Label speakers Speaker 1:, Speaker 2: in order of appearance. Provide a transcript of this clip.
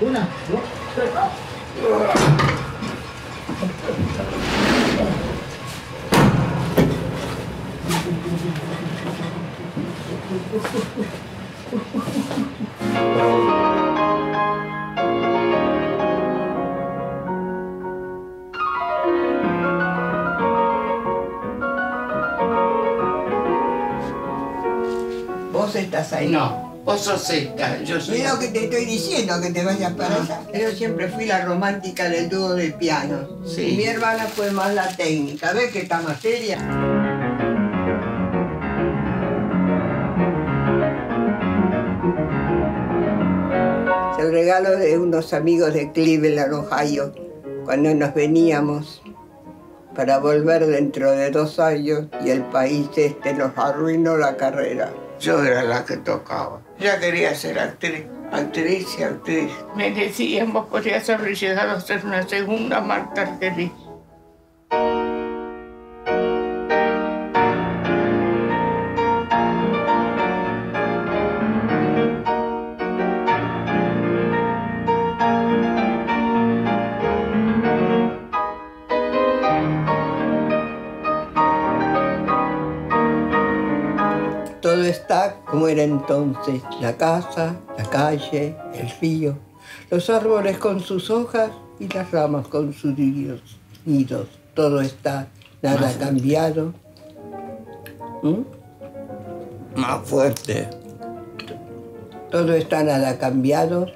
Speaker 1: Una, dos, tres.
Speaker 2: Vos estás ahí.
Speaker 3: No, vos sos esta, yo soy...
Speaker 2: Es lo que te estoy diciendo, que te vayas para allá. Yo siempre fui la romántica del dúo del piano.
Speaker 3: Sí.
Speaker 2: Y mi hermana fue más la técnica. ¿Ves que está más seria? El regalo de unos amigos de Cleveland, Ohio, cuando nos veníamos para volver dentro de dos años y el país este nos arruinó la carrera.
Speaker 3: Yo era la que tocaba. Ya quería ser actriz, actriz y actriz. Me decían, vos podrías haber llegado a ser una segunda Marta Argerich.
Speaker 2: Todo está como era entonces, la casa, la calle, el río, los árboles con sus hojas y las ramas con sus nidos. Todo está, nada ha cambiado. ¿Mm?
Speaker 3: Más fuerte.
Speaker 2: Todo está, nada cambiado.